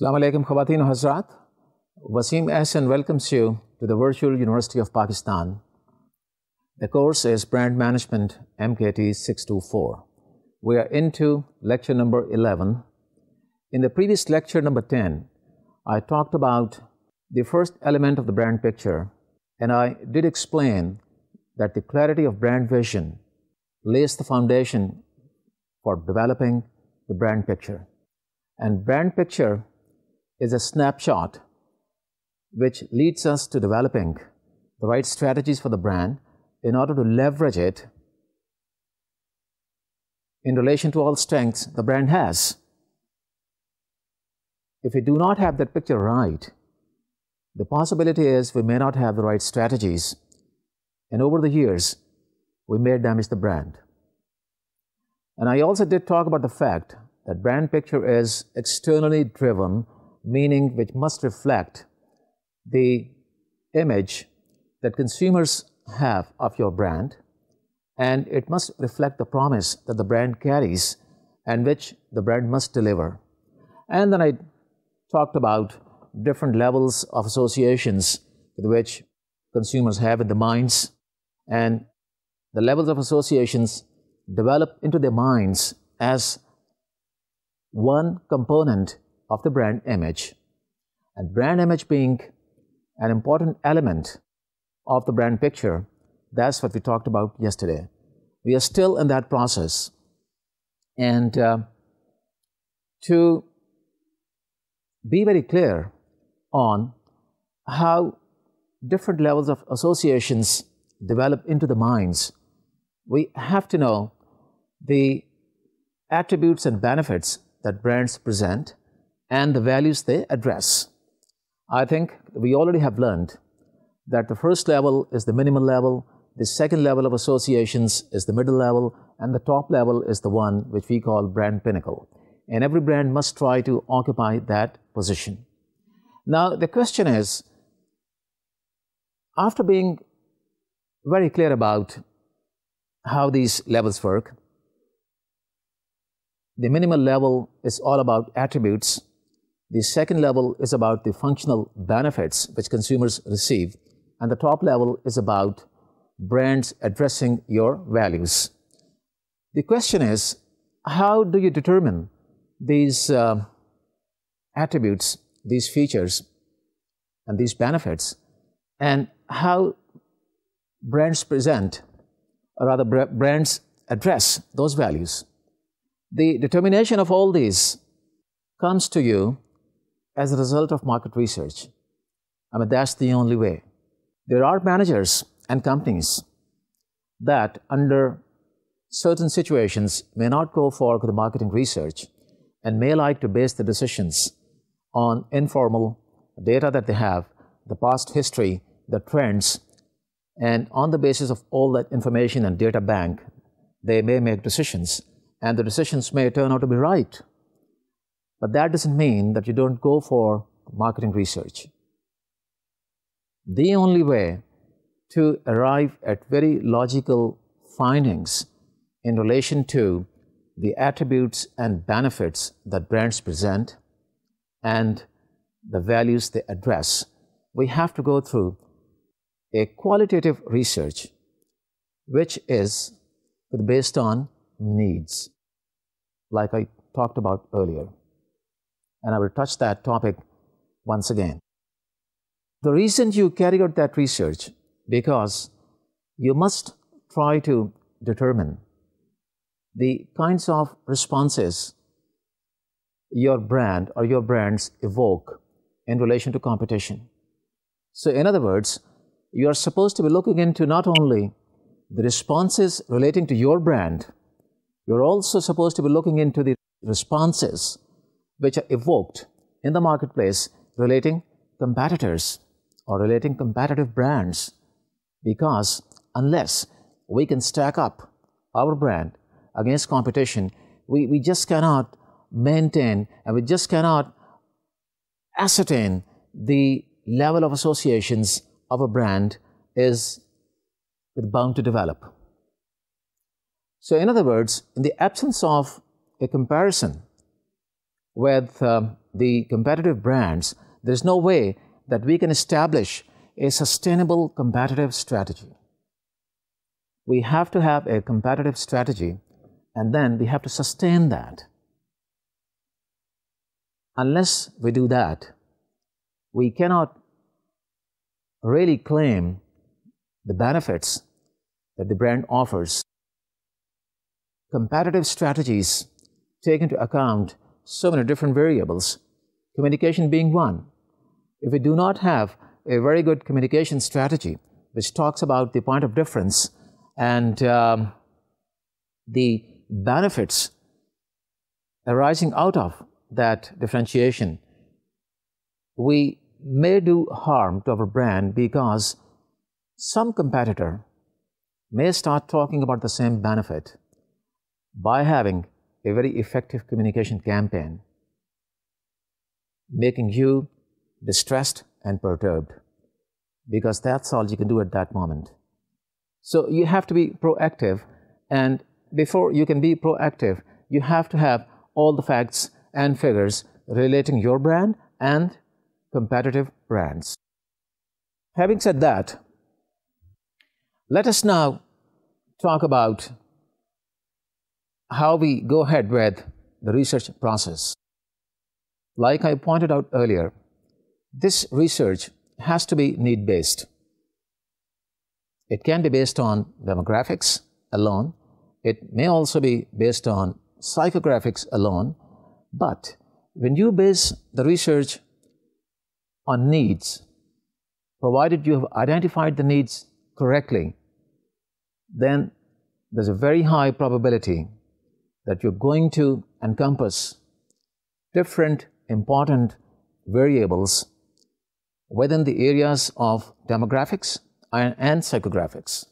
Assalamu alaikum Khawateen Hazrat. Waseem Ahsan welcomes you to the Virtual University of Pakistan. The course is Brand Management MKT 624. We are into lecture number 11. In the previous lecture number 10, I talked about the first element of the brand picture and I did explain that the clarity of brand vision lays the foundation for developing the brand picture. And brand picture is a snapshot which leads us to developing the right strategies for the brand in order to leverage it in relation to all strengths the brand has. If we do not have that picture right, the possibility is we may not have the right strategies, and over the years, we may damage the brand. And I also did talk about the fact that brand picture is externally driven, meaning which must reflect the image that consumers have of your brand, and it must reflect the promise that the brand carries and which the brand must deliver. And then I talked about different levels of associations with which consumers have in the minds, and the levels of associations develop into their minds as one component of the brand image. And brand image being an important element of the brand picture, that's what we talked about yesterday. We are still in that process. And uh, to be very clear on how different levels of associations develop into the minds, we have to know the attributes and benefits that brands present and the values they address. I think we already have learned that the first level is the minimal level, the second level of associations is the middle level, and the top level is the one which we call brand pinnacle. And every brand must try to occupy that position. Now, the question is, after being very clear about how these levels work, the minimal level is all about attributes. The second level is about the functional benefits which consumers receive. And the top level is about brands addressing your values. The question is, how do you determine these uh, attributes, these features, and these benefits, and how brands present, or rather brands address those values? The determination of all these comes to you as a result of market research. I mean, that's the only way. There are managers and companies that, under certain situations, may not go for the marketing research and may like to base the decisions on informal data that they have, the past history, the trends, and on the basis of all that information and data bank, they may make decisions and the decisions may turn out to be right. But that doesn't mean that you don't go for marketing research. The only way to arrive at very logical findings in relation to the attributes and benefits that brands present and the values they address, we have to go through a qualitative research which is based on needs, like I talked about earlier. And I will touch that topic once again. The reason you carry out that research, because you must try to determine the kinds of responses your brand or your brands evoke in relation to competition. So in other words, you are supposed to be looking into not only the responses relating to your brand, you're also supposed to be looking into the responses which are evoked in the marketplace relating competitors or relating competitive brands because unless we can stack up our brand against competition, we, we just cannot maintain and we just cannot ascertain the level of associations of a brand is bound to develop. So in other words, in the absence of a comparison with uh, the competitive brands, there's no way that we can establish a sustainable competitive strategy. We have to have a competitive strategy and then we have to sustain that. Unless we do that, we cannot really claim the benefits that the brand offers. Competitive strategies take into account so many different variables, communication being one. If we do not have a very good communication strategy, which talks about the point of difference and um, the benefits arising out of that differentiation, we may do harm to our brand because some competitor may start talking about the same benefit by having a very effective communication campaign, making you distressed and perturbed because that's all you can do at that moment. So you have to be proactive and before you can be proactive, you have to have all the facts and figures relating your brand and competitive brands. Having said that, let us now talk about how we go ahead with the research process. Like I pointed out earlier, this research has to be need-based. It can be based on demographics alone. It may also be based on psychographics alone. But when you base the research on needs, provided you have identified the needs correctly, then there's a very high probability that you're going to encompass different important variables within the areas of demographics and, and psychographics.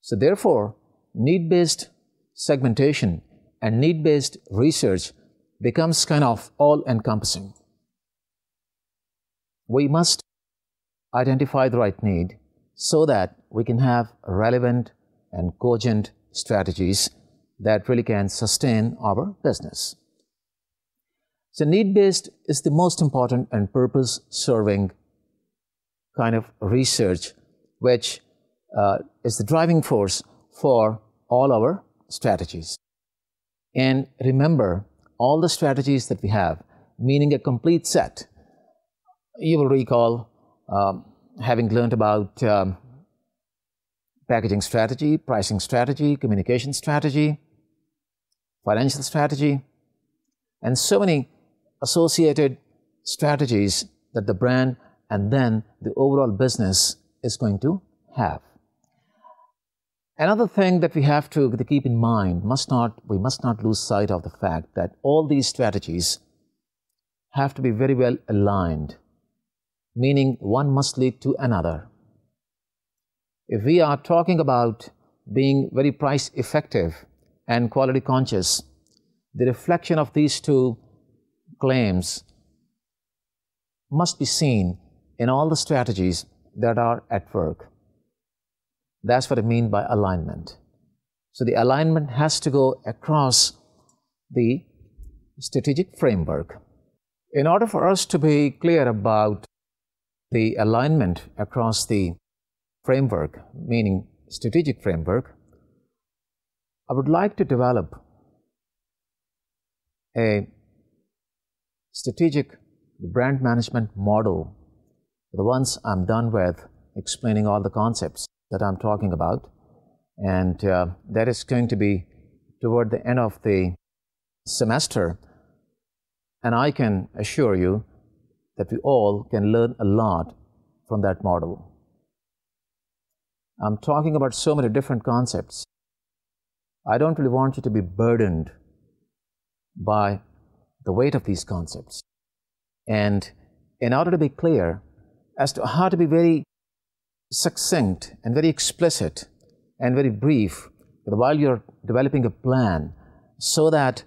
So therefore, need-based segmentation and need-based research becomes kind of all-encompassing. We must identify the right need so that we can have relevant and cogent strategies that really can sustain our business. So need-based is the most important and purpose-serving kind of research which uh, is the driving force for all our strategies. And remember, all the strategies that we have, meaning a complete set, you will recall um, having learned about um, packaging strategy, pricing strategy, communication strategy, financial strategy, and so many associated strategies that the brand and then the overall business is going to have. Another thing that we have to, keep in mind, must not, we must not lose sight of the fact that all these strategies have to be very well aligned, meaning one must lead to another. If we are talking about being very price effective and quality conscious, the reflection of these two claims must be seen in all the strategies that are at work. That's what I mean by alignment. So the alignment has to go across the strategic framework. In order for us to be clear about the alignment across the framework, meaning strategic framework, I would like to develop a strategic brand management model. The ones I'm done with explaining all the concepts that I'm talking about. And uh, that is going to be toward the end of the semester. And I can assure you that we all can learn a lot from that model. I'm talking about so many different concepts. I don't really want you to be burdened by the weight of these concepts. And in order to be clear as to how to be very succinct and very explicit and very brief while you're developing a plan so that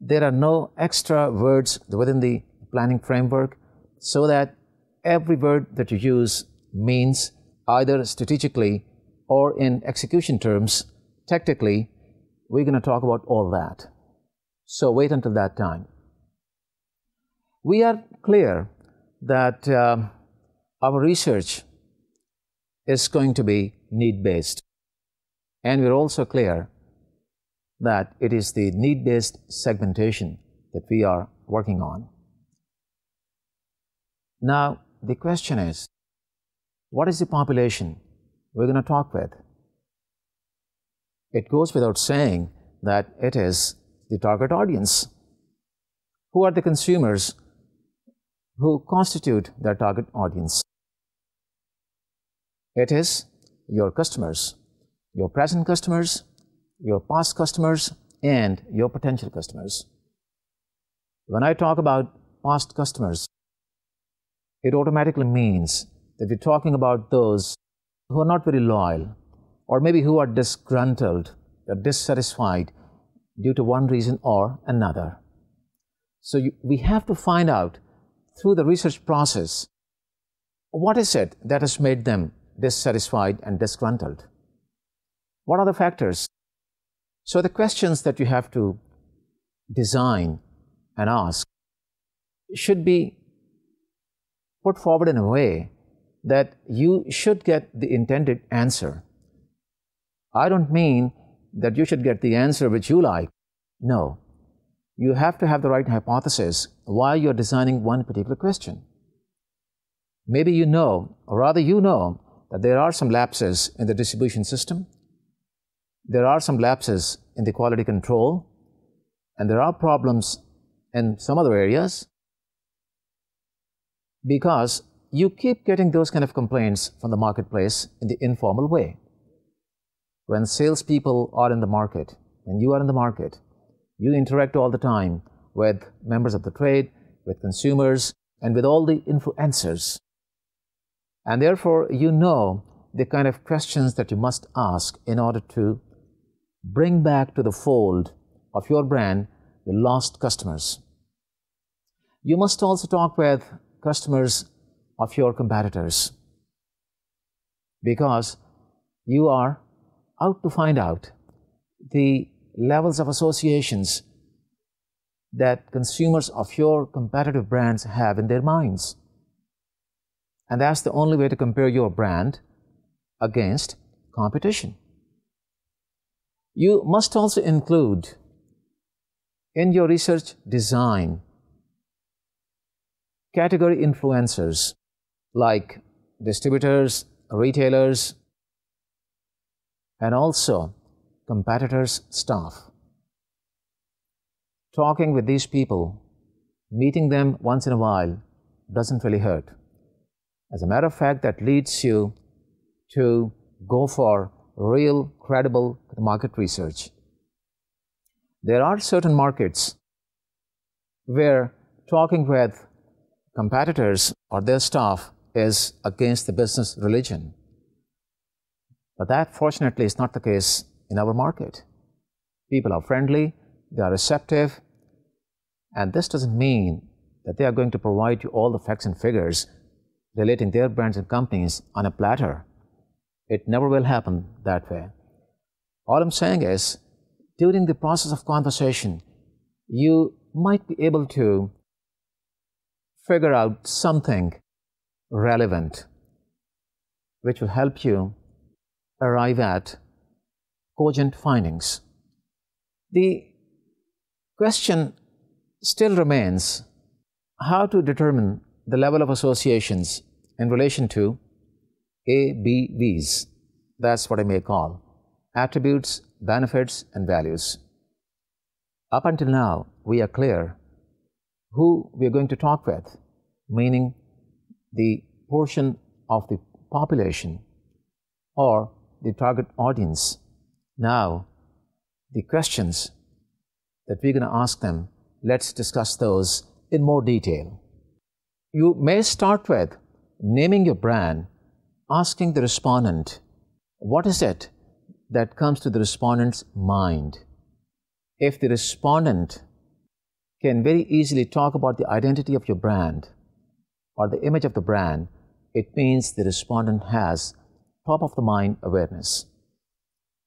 there are no extra words within the planning framework so that every word that you use means either strategically or in execution terms, tactically, we're going to talk about all that. So wait until that time. We are clear that um, our research is going to be need based. And we're also clear that it is the need based segmentation that we are working on. Now, the question is what is the population we're going to talk with? It goes without saying that it is the target audience. Who are the consumers who constitute their target audience? It is your customers, your present customers, your past customers, and your potential customers. When I talk about past customers, it automatically means that we're talking about those who are not very loyal, or maybe who are disgruntled, or dissatisfied due to one reason or another. So you, we have to find out through the research process what is it that has made them dissatisfied and disgruntled? What are the factors? So the questions that you have to design and ask should be put forward in a way that you should get the intended answer. I don't mean that you should get the answer which you like. No. You have to have the right hypothesis while you're designing one particular question. Maybe you know, or rather you know, that there are some lapses in the distribution system, there are some lapses in the quality control, and there are problems in some other areas because you keep getting those kind of complaints from the marketplace in the informal way. When salespeople are in the market, when you are in the market, you interact all the time with members of the trade, with consumers, and with all the influencers. And therefore, you know the kind of questions that you must ask in order to bring back to the fold of your brand the lost customers. You must also talk with customers of your competitors because you are out to find out the levels of associations that consumers of your competitive brands have in their minds. And that's the only way to compare your brand against competition. You must also include in your research design category influencers like distributors, retailers, and also competitors' staff. Talking with these people, meeting them once in a while, doesn't really hurt. As a matter of fact, that leads you to go for real, credible market research. There are certain markets where talking with competitors or their staff is against the business religion. But that, fortunately, is not the case in our market. People are friendly, they are receptive, and this doesn't mean that they are going to provide you all the facts and figures relating their brands and companies on a platter. It never will happen that way. All I'm saying is, during the process of conversation, you might be able to figure out something relevant which will help you arrive at cogent findings. The question still remains how to determine the level of associations in relation to ABVs. That's what I may call attributes, benefits, and values. Up until now, we are clear who we are going to talk with, meaning the portion of the population or the target audience. Now, the questions that we're going to ask them, let's discuss those in more detail. You may start with naming your brand, asking the respondent, what is it that comes to the respondent's mind? If the respondent can very easily talk about the identity of your brand or the image of the brand, it means the respondent has top of the mind awareness.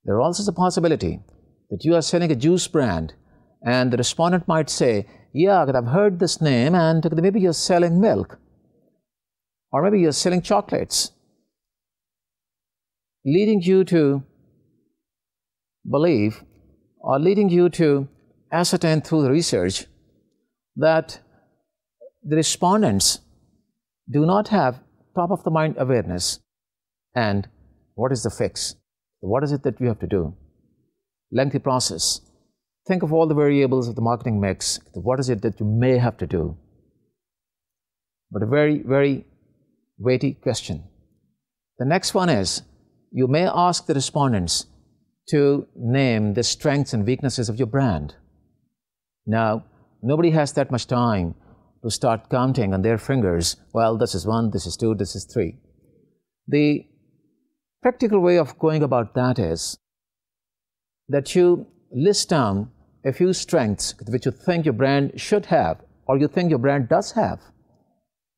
There also is a possibility that you are selling a juice brand And the respondent might say, Yeah, I've heard this name, and maybe you're selling milk, or maybe you're selling chocolates, leading you to believe or leading you to ascertain through the research that the respondents do not have top of the mind awareness and what is the fix? What is it that you have to do? Lengthy process. Think of all the variables of the marketing mix. What is it that you may have to do? But a very, very weighty question. The next one is you may ask the respondents to name the strengths and weaknesses of your brand. Now, nobody has that much time to start counting on their fingers, well, this is one, this is two, this is three. The practical way of going about that is that you list down a few strengths which you think your brand should have or you think your brand does have,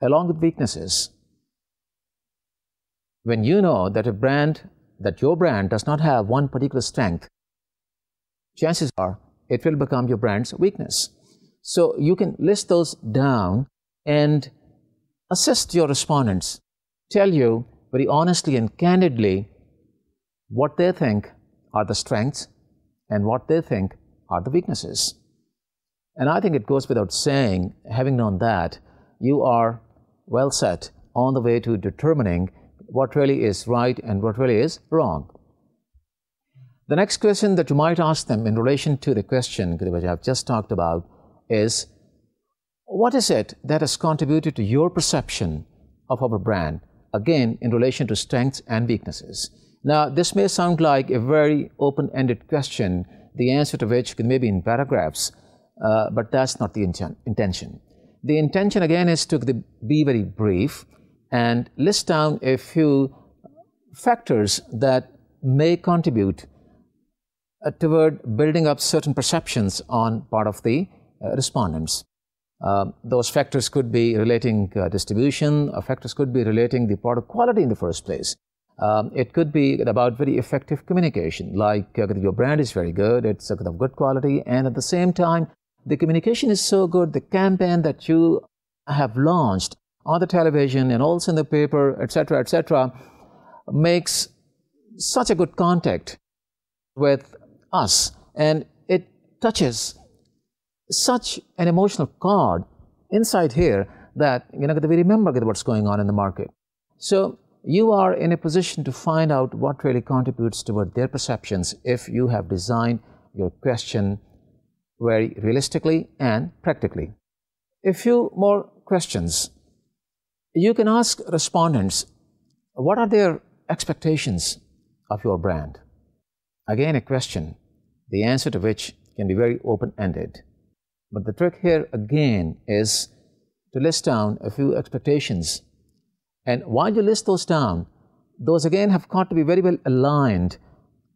along with weaknesses. When you know that a brand, that your brand does not have one particular strength, chances are it will become your brand's weakness. So you can list those down and assist your respondents, tell you very honestly and candidly what they think are the strengths and what they think are the weaknesses. And I think it goes without saying, having known that, you are well set on the way to determining what really is right and what really is wrong. The next question that you might ask them in relation to the question which I've just talked about is what is it that has contributed to your perception of our brand, again, in relation to strengths and weaknesses? Now, this may sound like a very open ended question, the answer to which may be in paragraphs, uh, but that's not the inten intention. The intention, again, is to be very brief and list down a few factors that may contribute uh, toward building up certain perceptions on part of the uh, respondents. Uh, those factors could be relating uh, distribution, factors could be relating the product quality in the first place. Um, it could be about very effective communication, like uh, your brand is very good, it's of good quality, and at the same time, the communication is so good, the campaign that you have launched on the television and also in the paper, etc., etc., makes such a good contact with us, and it touches such an emotional card inside here that you know we remember what's going on in the market. So you are in a position to find out what really contributes toward their perceptions if you have designed your question very realistically and practically. A few more questions. You can ask respondents what are their expectations of your brand? Again, a question, the answer to which can be very open ended. But the trick here again is to list down a few expectations. And while you list those down, those again have got to be very well aligned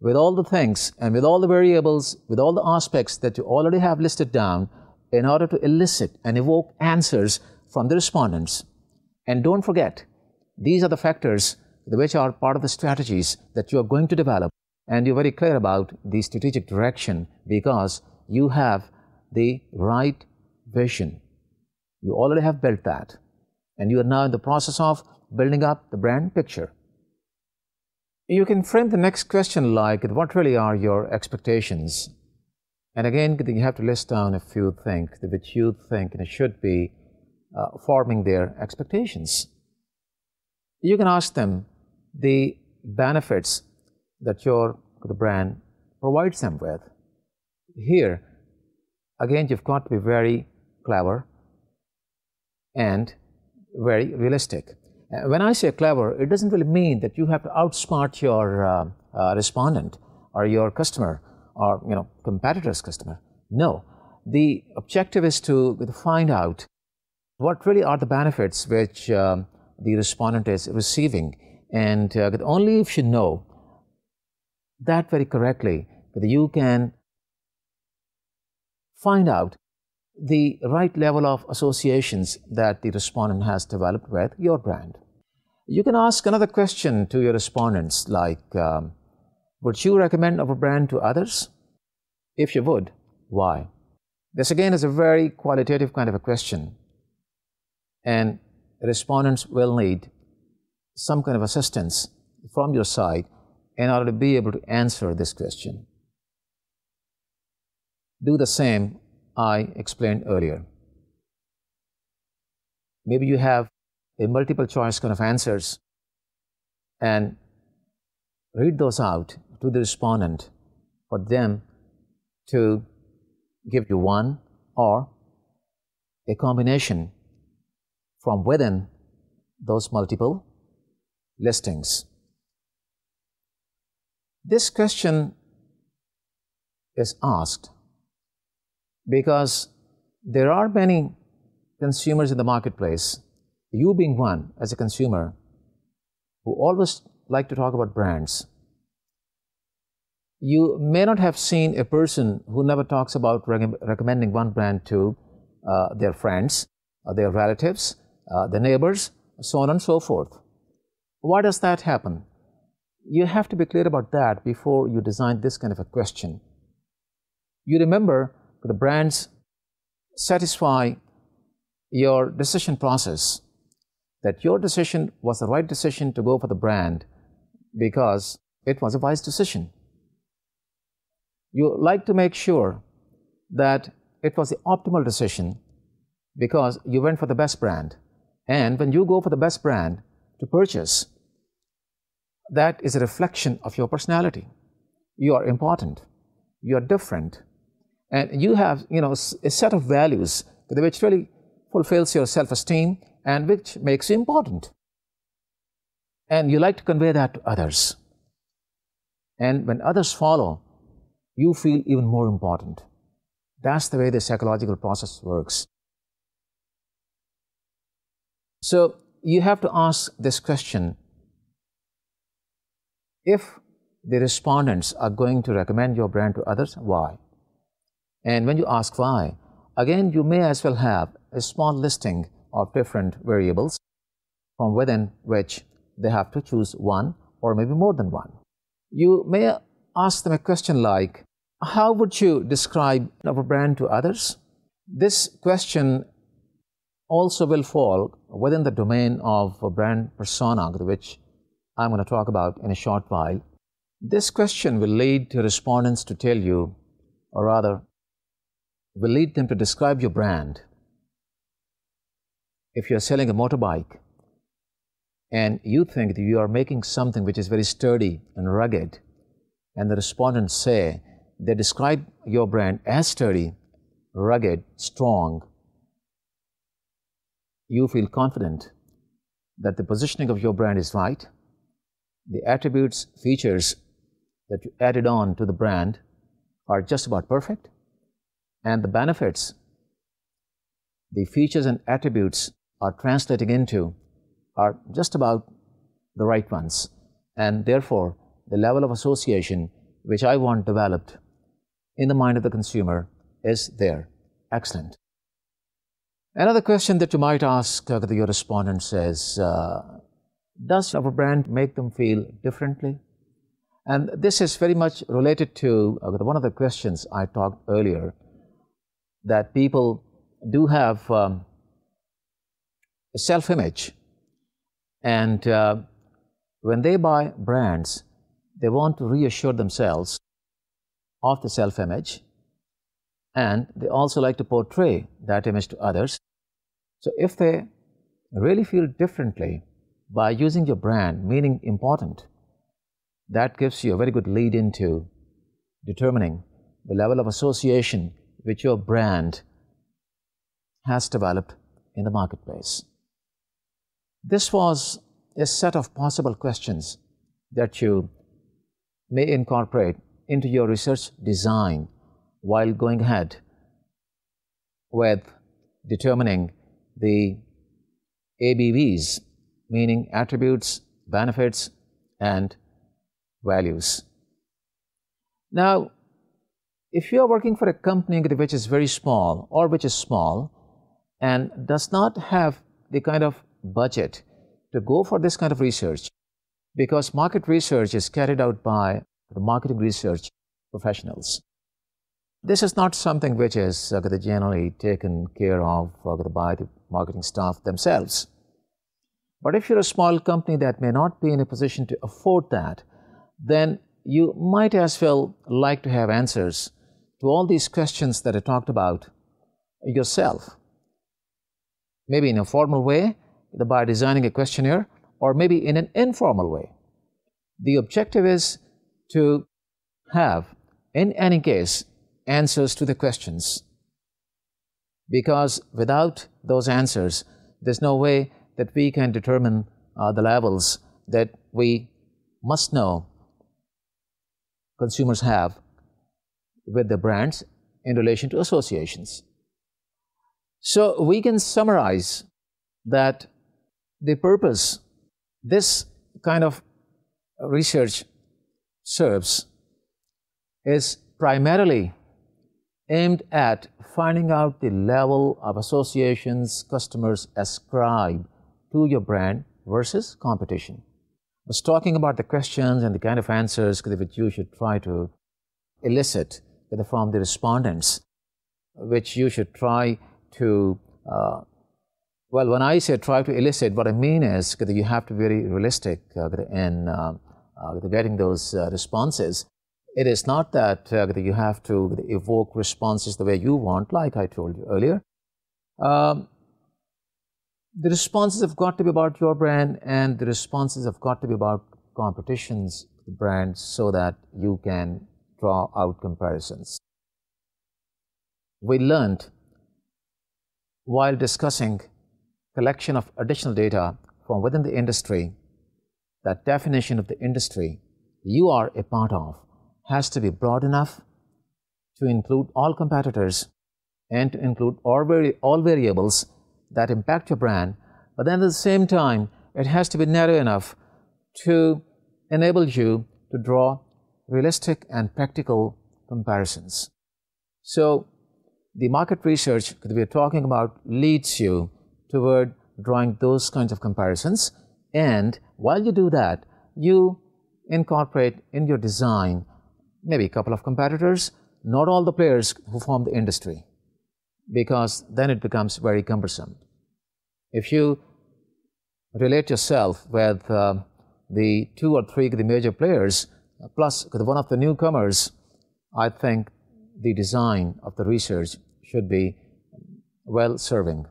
with all the things and with all the variables, with all the aspects that you already have listed down in order to elicit and evoke answers from the respondents. And don't forget, these are the factors which are part of the strategies that you are going to develop and you're very clear about the strategic direction because you have the right vision. You already have built that, and you are now in the process of building up the brand picture. You can frame the next question like, what really are your expectations? And again, you have to list down a few things which you think and should be uh, forming their expectations. You can ask them the benefits that your the brand provides them with. Here, again, you've got to be very clever and very realistic. Uh, when I say clever, it doesn't really mean that you have to outsmart your uh, uh, respondent or your customer or you know competitor's customer. No, the objective is to, find out what really are the benefits which um, the respondent is receiving, and uh, only if you know that very correctly, that you can find out the right level of associations that the respondent has developed with your brand. You can ask another question to your respondents like, um, would you recommend our brand to others? If you would, why? This again is a very qualitative kind of a question, and respondents will need some kind of assistance from your side in order to be able to answer this question. Do the same I explained earlier. Maybe you have a multiple choice kind of answers and read those out to the respondent for them to give you one or a combination from within those multiple listings. This question is asked because there are many consumers in the marketplace, you being one as a consumer, who always like to talk about brands. You may not have seen a person who never talks about recommending one brand to uh, their friends, uh, their relatives, uh, their neighbors, so on and so forth. Why does that happen? You have to be clear about that before you design this kind of a question. You remember the brands satisfy your decision process, that your decision was the right decision to go for the brand because it was a wise decision. You like to make sure that it was the optimal decision because you went for the best brand. And when you go for the best brand to purchase, that is a reflection of your personality. You are important. You are different and you have you know a set of values which really fulfills your self-esteem and which makes you important. And you like to convey that to others. And when others follow you feel even more important. That's the way the psychological process works. So you have to ask this question. If the respondents are going to recommend your brand to others why and when you ask why, again you may as well have a small listing of different variables from within which they have to choose one or maybe more than one. You may ask them a question like, how would you describe our brand to others? This question also will fall within the domain of a brand persona, which I'm going to talk about in a short while. This question will lead to respondents to tell you, or rather will lead them to describe your brand. If you're selling a motorbike and you think that you are making something which is very sturdy and rugged, and the respondents say they describe your brand as sturdy, rugged, strong, you feel confident that the positioning of your brand is right, the attributes, features that you added on to the brand are just about perfect, and the benefits the features and attributes are translating into are just about the right ones and therefore the level of association which I want developed in the mind of the consumer is there. Excellent. Another question that you might ask uh, your respondents says, uh, does our brand make them feel differently? And this is very much related to uh, one of the questions I talked earlier that people do have um, a self-image and uh, when they buy brands, they want to reassure themselves of the self-image and they also like to portray that image to others. So if they really feel differently by using your brand, meaning important, that gives you a very good lead into determining the level of association which your brand has developed in the marketplace. This was a set of possible questions that you may incorporate into your research design while going ahead with determining the ABVs, meaning attributes, benefits, and values. Now, if you are working for a company which is very small or which is small and does not have the kind of budget to go for this kind of research, because market research is carried out by the marketing research professionals. this is not something which is uh, generally taken care of uh, by the marketing staff themselves. But if you're a small company that may not be in a position to afford that, then you might as well like to have answers to all these questions that I talked about yourself. Maybe in a formal way, by designing a questionnaire, or maybe in an informal way. The objective is to have, in any case, answers to the questions. Because without those answers, there's no way that we can determine uh, the levels that we must know consumers have with the brands in relation to associations. So we can summarize that the purpose this kind of research serves is primarily aimed at finding out the level of associations customers ascribe to your brand versus competition. I was talking about the questions and the kind of answers which you should try to elicit from the respondents, which you should try to, uh, well, when I say try to elicit, what I mean is that you have to be very realistic uh, in uh, uh getting those responses. It is not that you have to evoke responses the way you want, like I told you earlier. Um, the responses have got to be about your brand and the responses have got to be about competition's brands so that you can draw out comparisons. We learned while discussing collection of additional data from within the industry that definition of the industry you are a part of has to be broad enough to include all competitors and to include all, vari all variables that impact your brand, but then at the same time, it has to be narrow enough to enable you to draw realistic and practical comparisons. So, the market research that we are talking about leads you toward drawing those kinds of comparisons, and while you do that, you incorporate in your design maybe a couple of competitors, not all the players who form the industry, because then it becomes very cumbersome. If you relate yourself with uh, the two or three the major players, plus one of the newcomers, I think the design of the research should be well serving.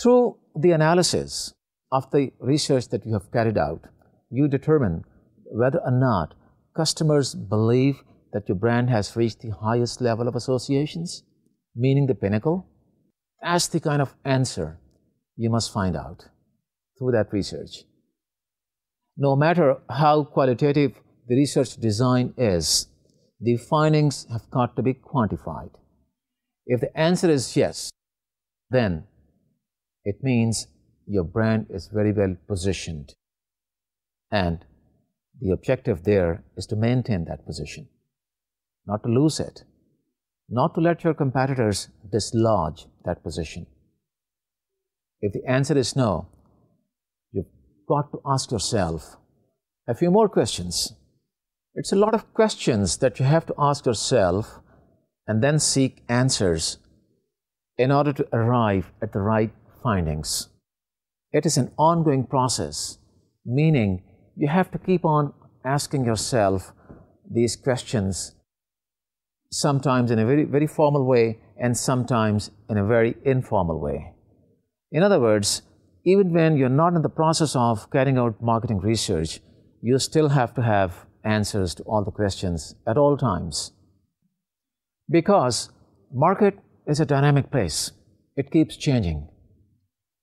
Through the analysis of the research that you have carried out, you determine whether or not customers believe that your brand has reached the highest level of associations, meaning the pinnacle? That's the kind of answer you must find out through that research. No matter how qualitative the research design is, the findings have got to be quantified. If the answer is yes, then it means your brand is very well positioned and the objective there is to maintain that position, not to lose it, not to let your competitors dislodge that position. If the answer is no, you've got to ask yourself a few more questions. It's a lot of questions that you have to ask yourself and then seek answers in order to arrive at the right findings. It is an ongoing process, meaning you have to keep on asking yourself these questions, sometimes in a very, very formal way and sometimes in a very informal way. In other words, even when you're not in the process of carrying out marketing research, you still have to have answers to all the questions at all times. Because market is a dynamic place. It keeps changing.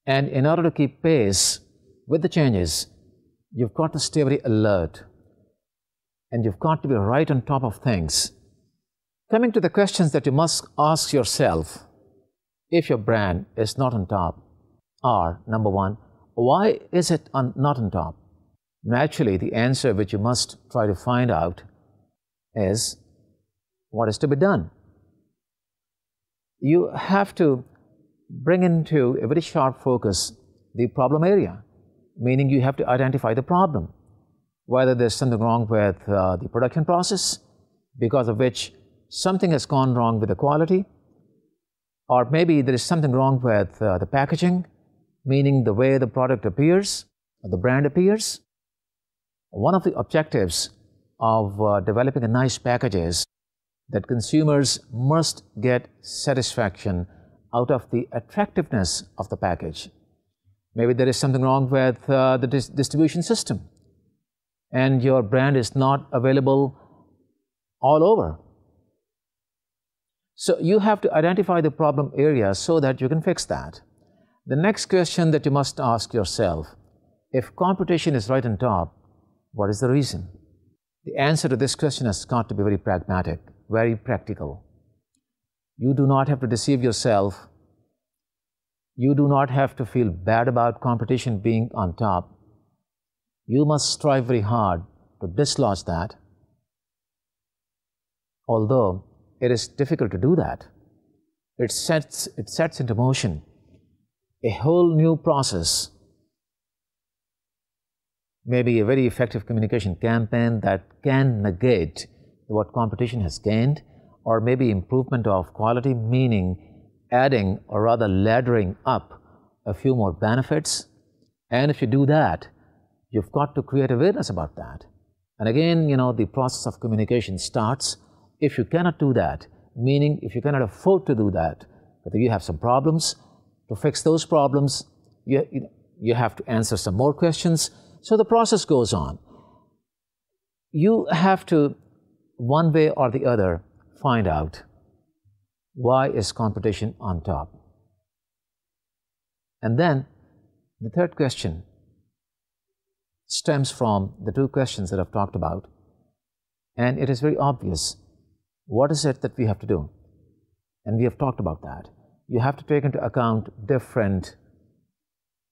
And in order to keep pace with the changes, you've got to stay very alert and you've got to be right on top of things. Coming to the questions that you must ask yourself if your brand is not on top are number one, why is it on, not on top? Naturally, the answer which you must try to find out is what is to be done. You have to bring into a very sharp focus the problem area meaning you have to identify the problem, whether there's something wrong with uh, the production process, because of which something has gone wrong with the quality, or maybe there is something wrong with uh, the packaging, meaning the way the product appears, or the brand appears. One of the objectives of uh, developing a nice package is that consumers must get satisfaction out of the attractiveness of the package. Maybe there is something wrong with uh, the dis distribution system and your brand is not available all over. So you have to identify the problem area so that you can fix that. The next question that you must ask yourself, if competition is right on top, what is the reason? The answer to this question has got to be very pragmatic, very practical. You do not have to deceive yourself. You do not have to feel bad about competition being on top. You must strive very hard to dislodge that. Although it is difficult to do that, it sets, it sets into motion a whole new process maybe a very effective communication campaign that can negate what competition has gained, or maybe improvement of quality, meaning adding or rather laddering up a few more benefits. And if you do that, you've got to create awareness about that. And again, you know, the process of communication starts. If you cannot do that, meaning if you cannot afford to do that, whether you have some problems, to fix those problems, you, you have to answer some more questions, so the process goes on. You have to, one way or the other, find out why is competition on top. And then the third question stems from the two questions that I've talked about. And it is very obvious what is it that we have to do? And we have talked about that. You have to take into account different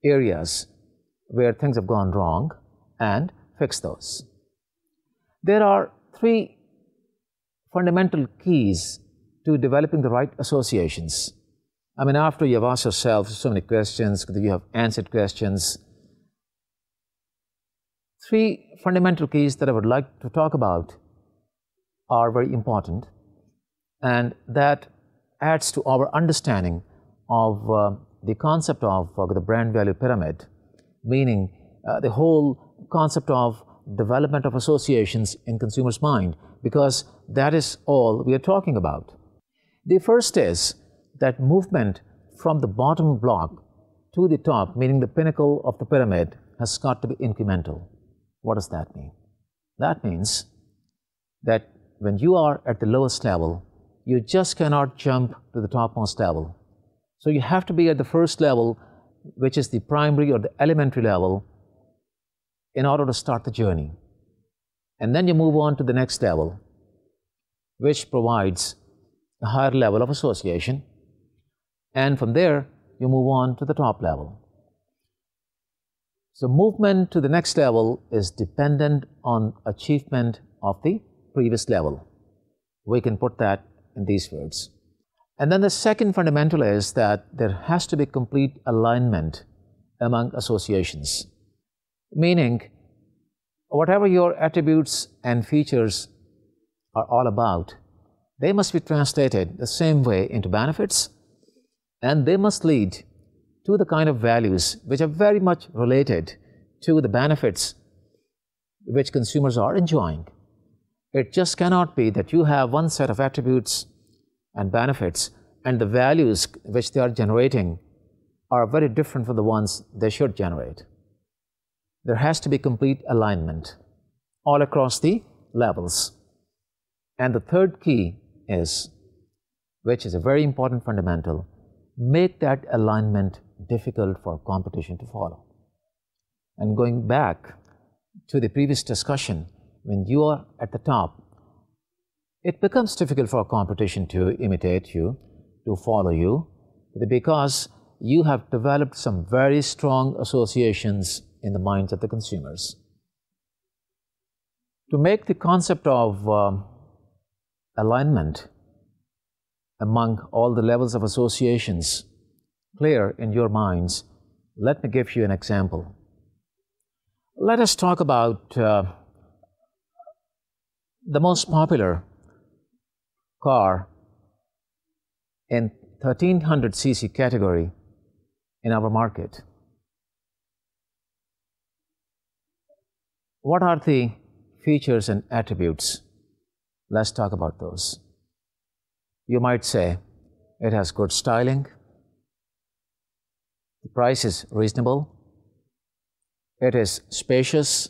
areas where things have gone wrong and fix those. There are three fundamental keys to developing the right associations. I mean, after you have asked yourself so many questions, you have answered questions, three fundamental keys that I would like to talk about are very important, and that adds to our understanding of uh, the concept of uh, the brand value pyramid meaning uh, the whole concept of development of associations in consumers' mind, because that is all we are talking about. The first is that movement from the bottom block to the top, meaning the pinnacle of the pyramid, has got to be incremental. What does that mean? That means that when you are at the lowest level, you just cannot jump to the topmost level. So you have to be at the first level which is the primary or the elementary level, in order to start the journey. And then you move on to the next level, which provides a higher level of association. And from there, you move on to the top level. So movement to the next level is dependent on achievement of the previous level. We can put that in these words. And then the second fundamental is that there has to be complete alignment among associations, meaning whatever your attributes and features are all about, they must be translated the same way into benefits and they must lead to the kind of values which are very much related to the benefits which consumers are enjoying. It just cannot be that you have one set of attributes and benefits, and the values which they are generating are very different from the ones they should generate. There has to be complete alignment all across the levels. And the third key is, which is a very important fundamental, make that alignment difficult for competition to follow. And going back to the previous discussion, when you are at the top, it becomes difficult for a competition to imitate you, to follow you, because you have developed some very strong associations in the minds of the consumers. To make the concept of uh, alignment among all the levels of associations clear in your minds, let me give you an example. Let us talk about uh, the most popular car in 1300 cc category in our market. What are the features and attributes? Let's talk about those. You might say it has good styling, the price is reasonable, it is spacious,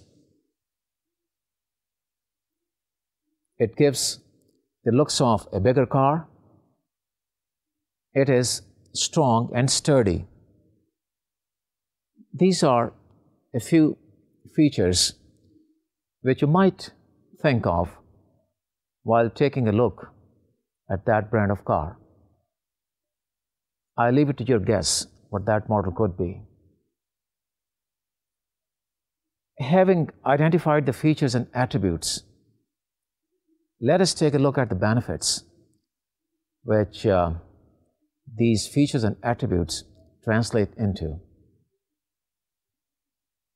it gives the looks of a bigger car, it is strong and sturdy. These are a few features which you might think of while taking a look at that brand of car. I leave it to your guess what that model could be. Having identified the features and attributes, let us take a look at the benefits which uh, these features and attributes translate into.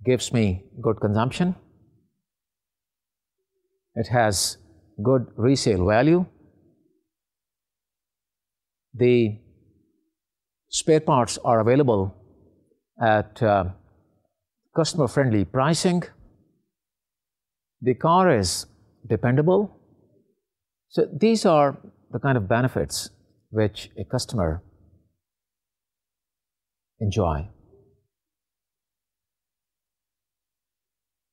Gives me good consumption, it has good resale value. The spare parts are available at uh, customer friendly pricing. The car is dependable. So, these are the kind of benefits which a customer enjoy.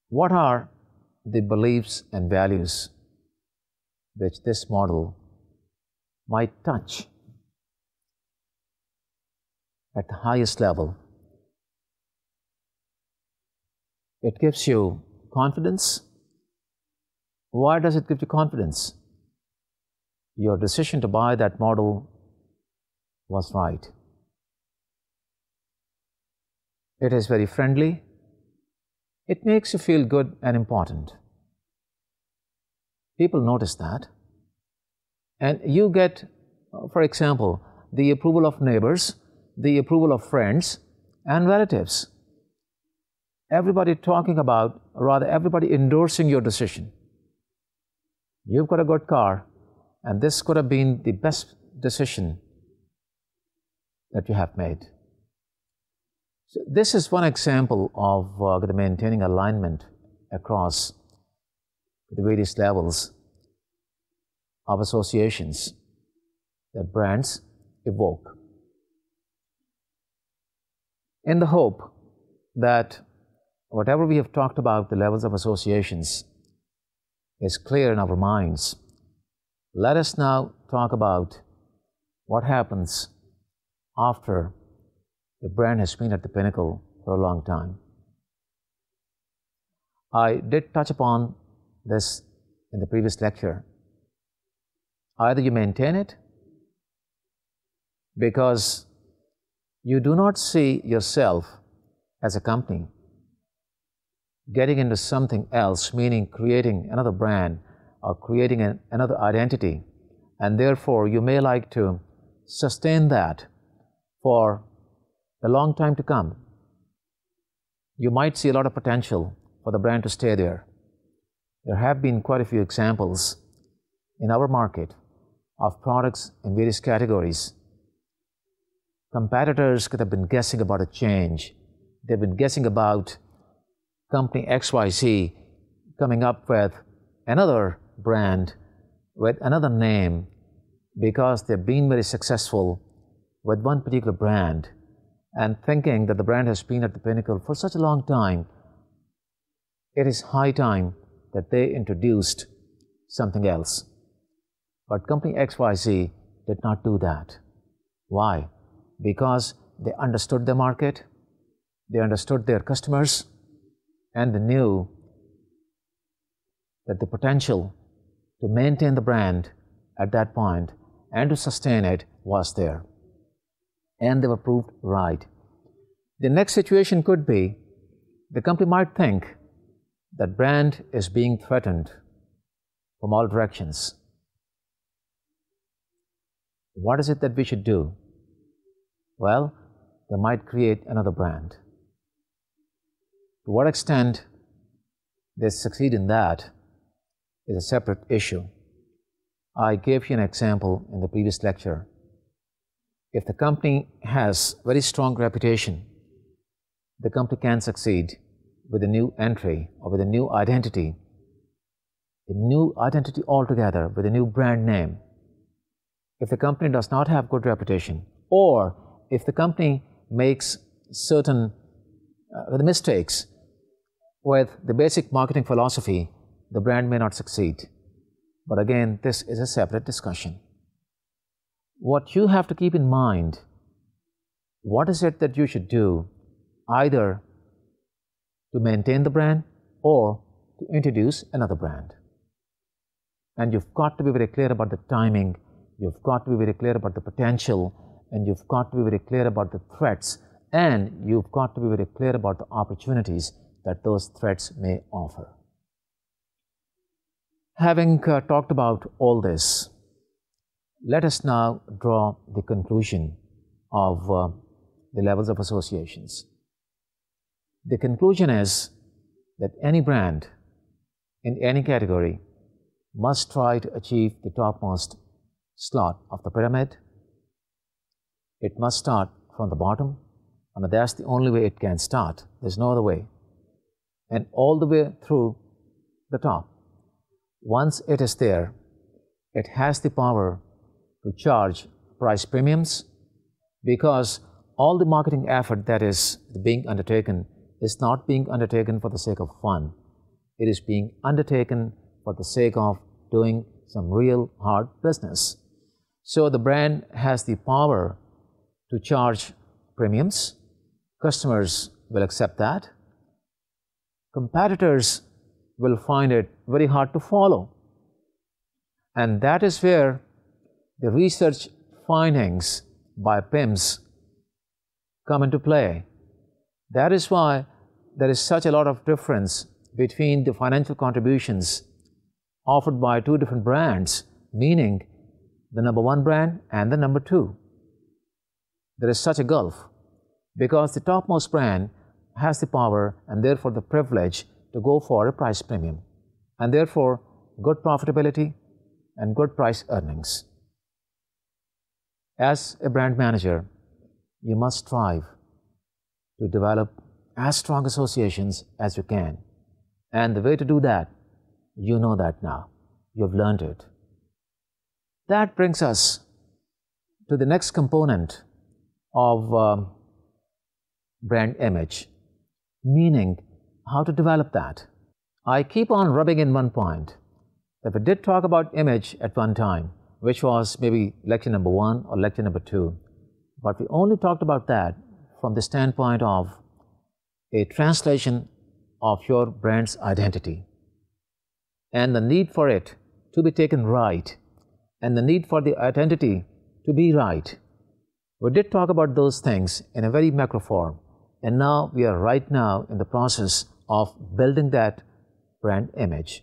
What are the beliefs and values which this model might touch at the highest level. It gives you confidence. Why does it give you confidence? Your decision to buy that model was right. It is very friendly, it makes you feel good and important. People notice that. And you get, uh, for example, the approval of neighbors, the approval of friends and relatives. Everybody talking about, or rather, everybody endorsing your decision. You've got a good car, and this could have been the best decision that you have made. So this is one example of uh, maintaining alignment across the various levels of associations that brands evoke. In the hope that whatever we have talked about, the levels of associations, is clear in our minds, let us now talk about what happens after the brand has been at the pinnacle for a long time. I did touch upon this in the previous lecture. Either you maintain it because you do not see yourself as a company getting into something else, meaning creating another brand or creating an, another identity, and therefore you may like to sustain that for a long time to come. You might see a lot of potential for the brand to stay there. There have been quite a few examples in our market of products in various categories. Competitors could have been guessing about a change. They've been guessing about company XYZ coming up with another brand with another name because they've been very successful with one particular brand and thinking that the brand has been at the pinnacle for such a long time, it is high time that they introduced something else. But company XYZ did not do that. Why? Because they understood the market, they understood their customers, and they knew that the potential to maintain the brand at that point and to sustain it was there and they were proved right. The next situation could be the company might think that brand is being threatened from all directions. What is it that we should do? Well, they might create another brand. To what extent they succeed in that is a separate issue. I gave you an example in the previous lecture. If the company has very strong reputation, the company can succeed with a new entry or with a new identity, a new identity altogether with a new brand name. If the company does not have good reputation, or if the company makes certain uh, mistakes with the basic marketing philosophy, the brand may not succeed. But again, this is a separate discussion. What you have to keep in mind, what is it that you should do either to maintain the brand or to introduce another brand. And you've got to be very clear about the timing, you've got to be very clear about the potential, and you've got to be very clear about the threats, and you've got to be very clear about the opportunities that those threats may offer. Having uh, talked about all this, let us now draw the conclusion of uh, the levels of associations. The conclusion is that any brand in any category must try to achieve the topmost slot of the pyramid. It must start from the bottom, I mean, that's the only way it can start. There's no other way. And all the way through the top. Once it is there, it has the power to charge price premiums because all the marketing effort that is being undertaken is not being undertaken for the sake of fun. It is being undertaken for the sake of doing some real hard business. So the brand has the power to charge premiums. Customers will accept that. Competitors will find it very hard to follow. And that is where the research findings by PIMS come into play. That is why there is such a lot of difference between the financial contributions offered by two different brands, meaning the number one brand and the number two. There is such a gulf because the topmost brand has the power and therefore the privilege to go for a price premium and therefore good profitability and good price earnings. As a brand manager, you must strive to develop as strong associations as you can. And the way to do that, you know that now. You've learned it. That brings us to the next component of um, brand image, meaning how to develop that. I keep on rubbing in one point that we did talk about image at one time, which was maybe lecture number one or lecture number two, but we only talked about that from the standpoint of a translation of your brand's identity and the need for it to be taken right and the need for the identity to be right. We did talk about those things in a very macro form and now we are right now in the process of building that brand image.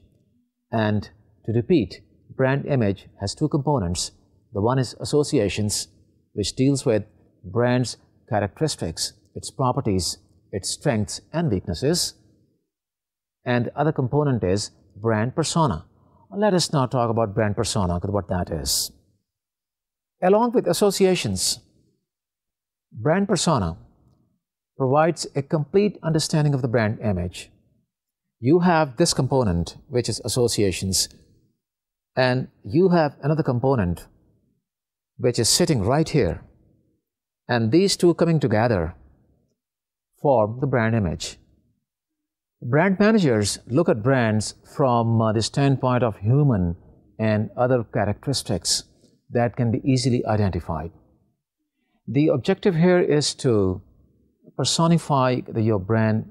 And to repeat, brand image has two components. The one is associations, which deals with brand's characteristics, its properties, its strengths and weaknesses. And the other component is brand persona. Let us now talk about brand persona, what that is. Along with associations, brand persona provides a complete understanding of the brand image. You have this component, which is associations, and you have another component, which is sitting right here. And these two coming together form the brand image. Brand managers look at brands from uh, the standpoint of human and other characteristics that can be easily identified. The objective here is to personify the, your brand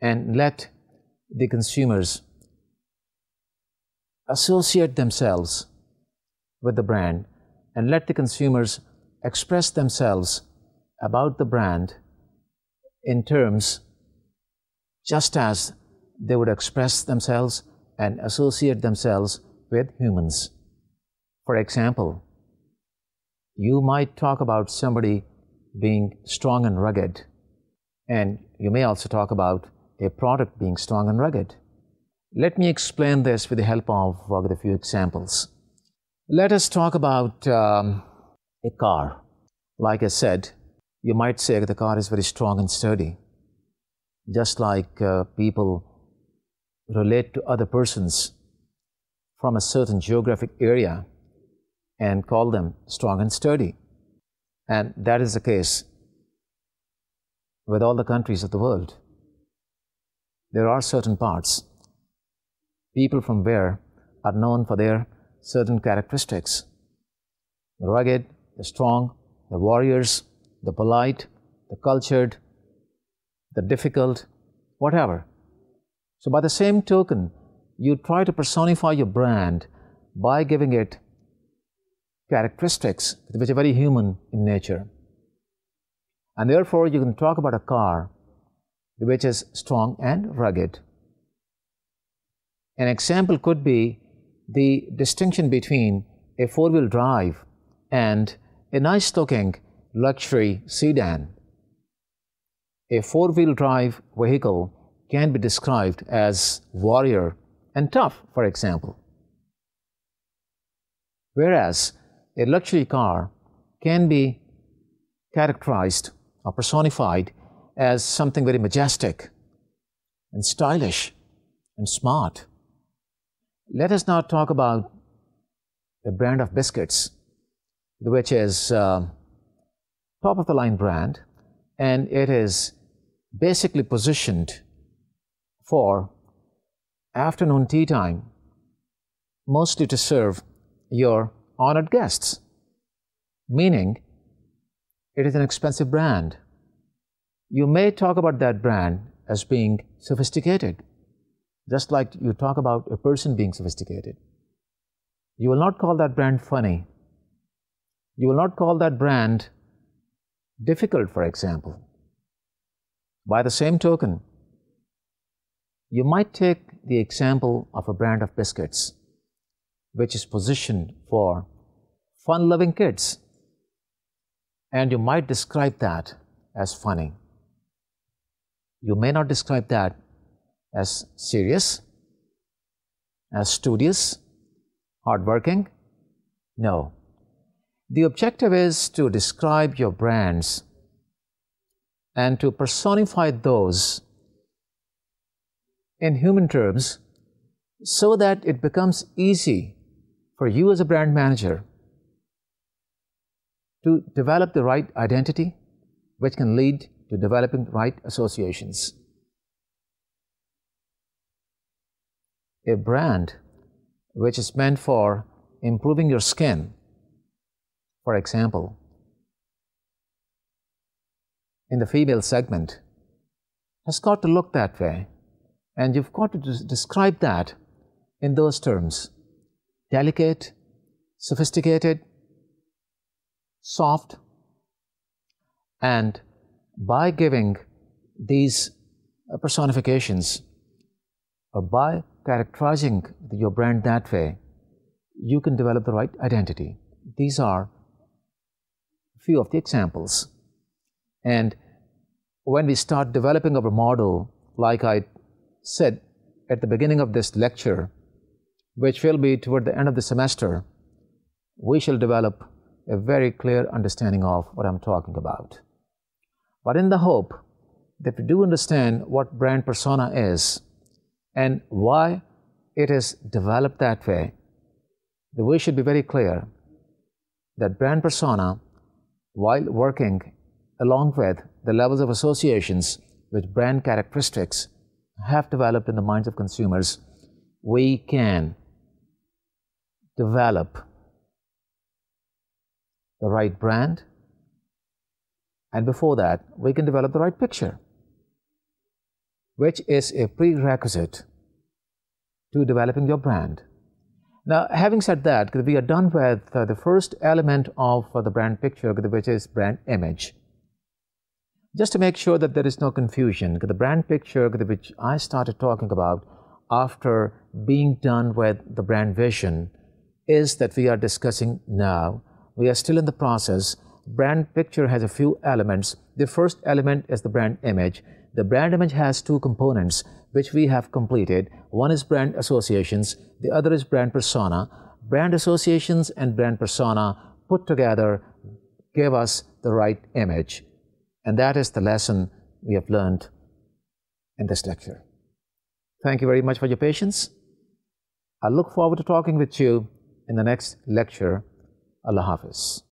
and let the consumers associate themselves with the brand and let the consumers express themselves about the brand in terms just as they would express themselves and associate themselves with humans. For example, you might talk about somebody being strong and rugged, and you may also talk about a product being strong and rugged. Let me explain this with the help of uh, with a few examples. Let us talk about um, a car. Like I said, you might say the car is very strong and sturdy, just like uh, people relate to other persons from a certain geographic area and call them strong and sturdy. And that is the case with all the countries of the world. There are certain parts, people from where are known for their certain characteristics. The rugged, the strong, the warriors, the polite, the cultured, the difficult, whatever. So, by the same token, you try to personify your brand by giving it characteristics which are very human in nature. And therefore, you can talk about a car which is strong and rugged. An example could be the distinction between a four wheel drive and a nice looking luxury sedan. A four wheel drive vehicle can be described as warrior and tough, for example. Whereas a luxury car can be characterized or personified as something very majestic and stylish and smart. Let us now talk about a brand of biscuits, which is uh, top of the line brand, and it is basically positioned for afternoon tea time, mostly to serve your honored guests, meaning it is an expensive brand. You may talk about that brand as being sophisticated, just like you talk about a person being sophisticated. You will not call that brand funny. You will not call that brand difficult, for example. By the same token, you might take the example of a brand of biscuits which is positioned for fun loving kids. And you might describe that as funny. You may not describe that as serious, as studious, hardworking. No. The objective is to describe your brands and to personify those in human terms so that it becomes easy for you as a brand manager to develop the right identity, which can lead to developing the right associations. A brand which is meant for improving your skin, for example, in the female segment, has got to look that way. And you've got to describe that in those terms delicate, sophisticated, soft, and by giving these uh, personifications or by characterizing your brand that way, you can develop the right identity. These are a few of the examples. And when we start developing our model, like I said at the beginning of this lecture, which will be toward the end of the semester, we shall develop a very clear understanding of what I'm talking about. But in the hope that we do understand what brand persona is and why it is developed that way, we should be very clear that brand persona, while working along with the levels of associations which brand characteristics have developed in the minds of consumers, we can develop the right brand, and before that, we can develop the right picture, which is a prerequisite to developing your brand. Now, having said that, we are done with uh, the first element of uh, the brand picture, which is brand image. Just to make sure that there is no confusion, the brand picture which I started talking about after being done with the brand vision is that we are discussing now. We are still in the process. Brand picture has a few elements. The first element is the brand image. The brand image has two components which we have completed. One is brand associations, the other is brand persona. Brand associations and brand persona put together give us the right image. And that is the lesson we have learned in this lecture. Thank you very much for your patience. I look forward to talking with you in the next lecture. Allah Hafiz.